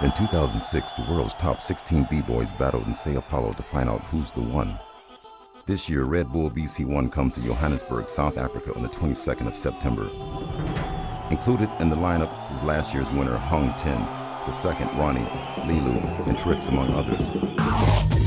In 2006, the world's top 16 b-boys battled in Sao Paulo to find out who's the one. This year, Red Bull BC One comes to Johannesburg, South Africa on the 22nd of September. Included in the lineup is last year's winner Hong 10, the second Ronnie, Lilou, and Tricks, among others.